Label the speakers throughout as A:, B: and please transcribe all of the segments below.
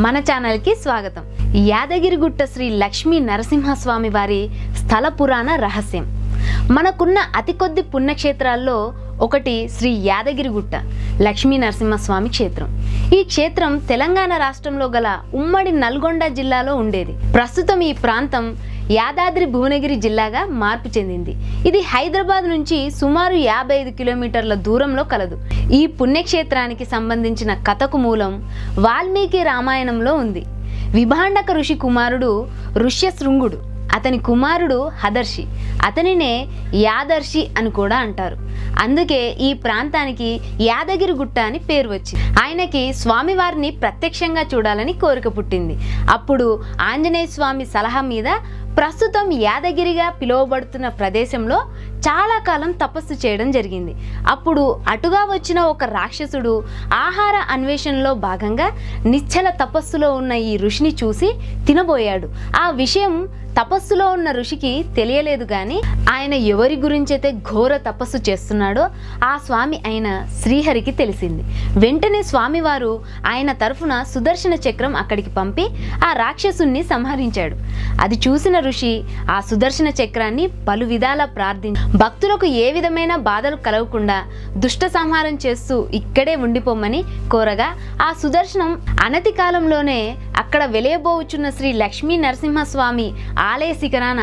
A: మన ఛానల్కి స్వాగతం. యాదగిరిగుట్ట శ్రీ లక్ష్మీ నరసింహస్వామి వారి స్థల పురాణ రహస్యం. మనకున్న అతి కొద్ది పుణ్యక్షేత్రాల్లో ఒకటి శ్రీ యాదగిరిగుట్ట లక్ష్మీ నరసింహస్వామి క్షేత్రం. ఈ క్షేత్రం తెలంగాణ రాష్ట్రంలో గల ఉమ్మడి నల్గొండ జిల్లాలో ఉండేది. ప్రస్తుతం ఈ ప్రాంతం యాదాద్రి భువనగిరి జిల్లాగా మార్పు చెందింది. ఇది హైదరాబాద్ నుంచి సుమారు యాభై ఐదు కిలోమీటర్ల దూరంలో కలదు. ఈ పుణ్యక్షేత్రానికి సంబంధించిన కథకు మూలం వాల్మీకి రామాయణంలో ఉంది. విభాండక ఋషి కుమారుడు ఋష్యశృంగుడు అతని కుమారుడు హదర్షి అతనినే యాదర్షి అని కూడా అంటారు. అందుకే ఈ ప్రాంతానికి యాదగిరి గుట్ట అని పేరు వచ్చింది. ఆయనకి స్వామివారిని ప్రత్యక్షంగా చూడాలని కోరిక పుట్టింది. అప్పుడు ఆంజనేయ స్వామి సలహా మీద ప్రస్తుతం యాదగిరిగా పిలువబడుతున్న ప్రదేశంలో చాలా కాలం తపస్సు చేయడం జరిగింది. అప్పుడు అటుగా వచ్చిన ఒక రాక్షసుడు ఆహార అన్వేషణలో భాగంగా నిశ్చల తపస్సులో ఉన్న ఈ ఋషిని చూసి తినబోయాడు. ఆ విషయం తపస్సులో ఉన్న ఋషికి తెలియలేదు కానీ ఆయన ఎవరి గురించైతే ఘోర తపస్సు చేస్తున్నాడో ఆ స్వామి అయిన శ్రీహరికి తెలిసింది. వెంటనే స్వామివారు ఆయన తరఫున సుదర్శన చక్రం అక్కడికి పంపి ఆ రాక్షసుణ్ణి సంహరించాడు. అది చూసిన ఋషి ఆ సుదర్శన చక్రాన్ని పలు విధాల ప్రార్థించి భక్తులకు ఏ విధమైన బాధలు కలగకుండా దుష్ట సంహారం చేస్తూ ఇక్కడే ఉండిపోమని కోరగా ఆ సుదర్శనం అనతి కాలంలోనే అక్కడ వెలయబోవుచున్న శ్రీ లక్ష్మీ నరసింహస్వామి ఆలయ శిఖరాన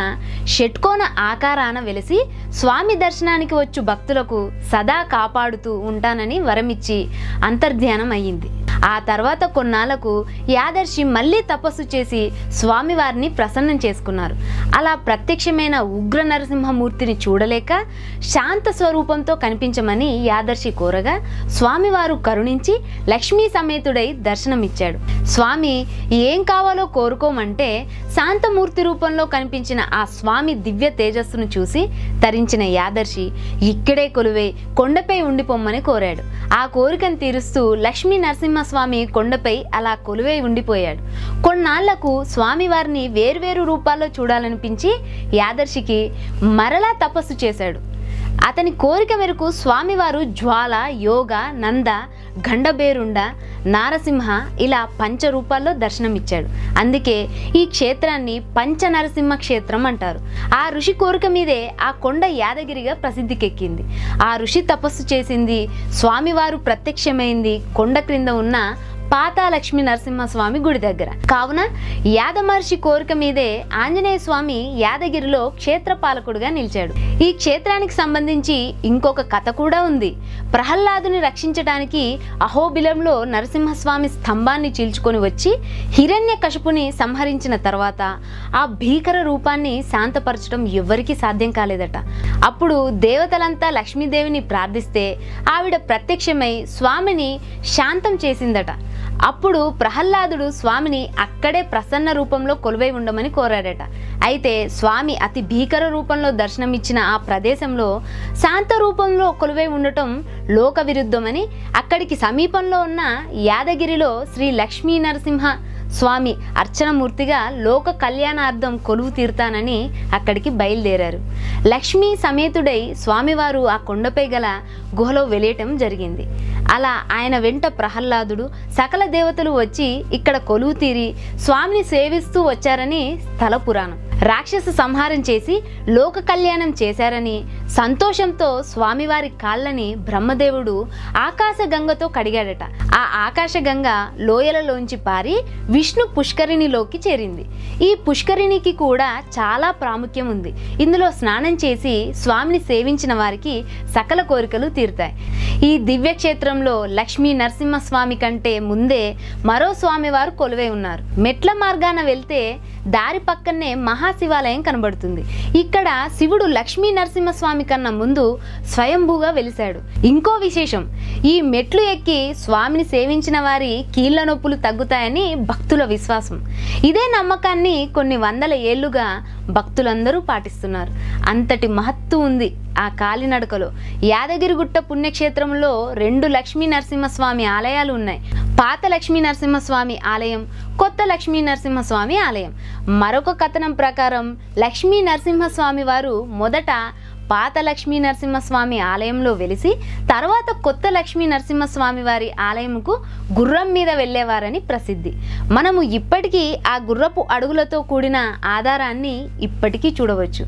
A: షట్కోణ ఆకారాన వెలిసి స్వామి దర్శనానికి వచ్చు భక్తులకు సదా కాపాడుతూ ఉంటానని వరమిచ్చి అంతర్ధ్యానం అయ్యింది ఆ తర్వాత కొన్నాళ్ళకు యాదర్శి మళ్ళీ తపస్సు చేసి స్వామివారిని ప్రసన్నం చేసుకున్నారు. అలా ప్రత్యక్షమైన ఉగ్ర నరసింహమూర్తిని చూడలేక శాంత స్వరూపంతో కనిపించమని యాదర్శి కోరగా స్వామివారు కరుణించి లక్ష్మీ సమేతుడై దర్శనమిచ్చాడు. స్వామి ఏం కావాలో కోరుకోమంటే శాంతమూర్తి రూపంలో కనిపించిన ఆ స్వామి దివ్య తేజస్సును చూసి తరించిన యాదర్శి ఇక్కడే కొలువై కొండపై ఉండిపోమ్మని కోరాడు. ఆ కోరికను తీరుస్తూ లక్ష్మీ నరసింహ నరసింహస్వామి కొండపై అలా కొలువై ఉండిపోయాడు. కొన్నాళ్ళకు స్వామివారిని వేర్వేరు రూపాల్లో చూడాలనిపించి యాదర్శికి మరలా తపస్సు చేశాడు. అతని కోరిక మేరకు స్వామివారు జ్వాల యోగ నంద గండబేరుండ నారసింహ ఇలా పంచ రూపాల్లో దర్శనమిచ్చాడు. అందుకే ఈ క్షేత్రాన్ని పంచ నరసింహ క్షేత్రం అంటారు. ఆ ఋషి కోరిక మీదే ఆ కొండ యాదగిరిగా ప్రసిద్ధికెక్కింది. ఆ ఋషి తపస్సు చేసింది స్వామివారు ప్రత్యక్షమైంది కొండ క్రింద ఉన్న పాతాలక్ష్మి నరసింహస్వామి గుడి దగ్గర. కావున యాదమహర్షి కోరిక మీదే ఆంజనేయ స్వామి యాదగిరిలో క్షేత్రపాలకుడుగా నిలిచాడు. ఈ క్షేత్రానికి సంబంధించి ఇంకొక కథ కూడా ఉంది. ప్రహ్లాదుని రక్షించడానికి అహోబిలంలో నరసింహస్వామి స్తంభాన్ని చీల్చుకొని వచ్చి హిరణ్య కశపుని సంహరించిన తర్వాత ఆ భీకర రూపాన్ని శాంతపరచడం ఎవ్వరికీ సాధ్యం కాలేదట. అప్పుడు దేవతలంతా లక్ష్మీదేవిని ప్రార్థిస్తే ఆవిడ ప్రత్యక్షమై స్వామిని శాంతం చేసిందట. అప్పుడు ప్రహ్లాదుడు స్వామిని అక్కడే ప్రసన్న రూపంలో కొలువై ఉండమని కోరాడట. అయితే స్వామి అతి భీకర రూపంలో దర్శనమిచ్చిన ఆ ప్రదేశంలో శాంత రూపంలో కొలువై ఉండటం లోక విరుద్ధమని అక్కడికి సమీపంలో ఉన్న యాదగిరిలో శ్రీ లక్ష్మీ నరసింహ స్వామి అర్చనమూర్తిగా లోక కళ్యాణార్థం కొలువు తీరుతానని అక్కడికి బయలుదేరారు. లక్ష్మీ సమేతుడై స్వామివారు ఆ కొండపై గల గుహలో వెలియటం జరిగింది. అలా ఆయన వెంట ప్రహ్లాదుడు సకల దేవతలు వచ్చి ఇక్కడ కొలువు తీరి స్వామిని సేవిస్తూ వచ్చారని స్థల పురాణం. రాక్షస సంహారం చేసి లోక కళ్యాణం చేశారని సంతోషంతో స్వామివారి కాళ్ళని బ్రహ్మదేవుడు ఆకాశ గంగతో కడిగాడట. ఆ ఆకాశ గంగ లోయలలోంచి పారి విష్ణు పుష్కరిణిలోకి చేరింది. ఈ పుష్కరిణికి కూడా చాలా ప్రాముఖ్యం ఉంది. ఇందులో స్నానం చేసి స్వామిని సేవించిన వారికి సకల కోరికలు తీరుతాయి. ఈ దివ్యక్షేత్రంలో లక్ష్మీ నరసింహస్వామి కంటే ముందే మరో స్వామివారు కొలువై ఉన్నారు. మెట్ల మార్గాన వెళ్తే దారి పక్కనే మహాశివాలయం కనబడుతుంది. ఇక్కడ శివుడు లక్ష్మీ నరసింహస్వామి కన్నా ముందు స్వయంభూగా వెలిశాడు. ఇంకో విశేషం ఈ మెట్లు ఎక్కి స్వామిని సేవించిన వారి కీళ్ళ నొప్పులు తగ్గుతాయని భక్తుల విశ్వాసం. ఇదే నమ్మకాన్ని కొన్ని వందల ఏళ్ళుగా భక్తులందరూ పాటిస్తున్నారు. అంతటి మహత్తు ఉంది ఆ కాలినడకలో. యాదగిరిగుట్ట పుణ్యక్షేత్రంలో రెండు లక్ష్మీ నరసింహస్వామి ఆలయాలు ఉన్నాయి. పాత లక్ష్మీ నరసింహస్వామి ఆలయం కొత్త లక్ష్మీ నరసింహస్వామి ఆలయం. మరొక కథనం ప్రకారం లక్ష్మీ నరసింహస్వామి వారు మొదట పాత లక్ష్మీ నరసింహస్వామి ఆలయంలో వెలిసి తర్వాత కొత్త లక్ష్మీ నరసింహస్వామి వారి ఆలయంకు గుర్రం మీద వెళ్ళేవారని ప్రసిద్ధి. మనము ఇప్పటికీ ఆ గుర్రపు అడుగులతో కూడిన ఆధారాన్ని ఇప్పటికీ చూడవచ్చు.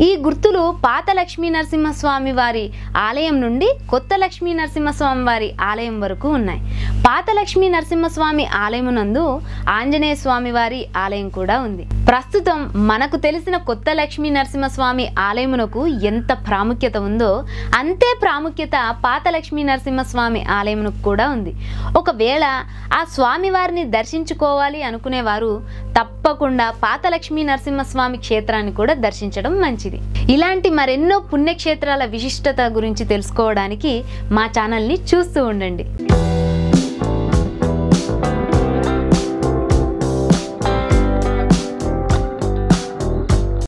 A: ఈ గుర్తులు పాత లక్ష్మీ నరసింహస్వామి వారి ఆలయం నుండి కొత్త లక్ష్మీ నరసింహస్వామి వారి ఆలయం వరకు ఉన్నాయి. పాత లక్ష్మీ నరసింహస్వామి ఆలయమునందు ఆంజనేయ స్వామి వారి ఆలయం కూడా ఉంది. ప్రస్తుతం మనకు తెలిసిన కొత్త లక్ష్మీ నరసింహస్వామి ఆలయమునకు ఎంత ప్రాముఖ్యత ఉందో అంతే ప్రాముఖ్యత పాత లక్ష్మీ నరసింహస్వామి ఆలయమునకు కూడా ఉంది. ఒకవేళ ఆ స్వామి వారిని దర్శించుకోవాలి అనుకునేవారు తప్పకుండా పాత లక్ష్మీ నరసింహస్వామి క్షేత్రాన్ని కూడా దర్శించడం మంచిది. ఇలాంటి మరెన్నో పుణ్యక్షేత్రాల విశిష్టత గురించి తెలుసుకోవడానికి మా ఛానల్ని చూస్తూ ఉండండి.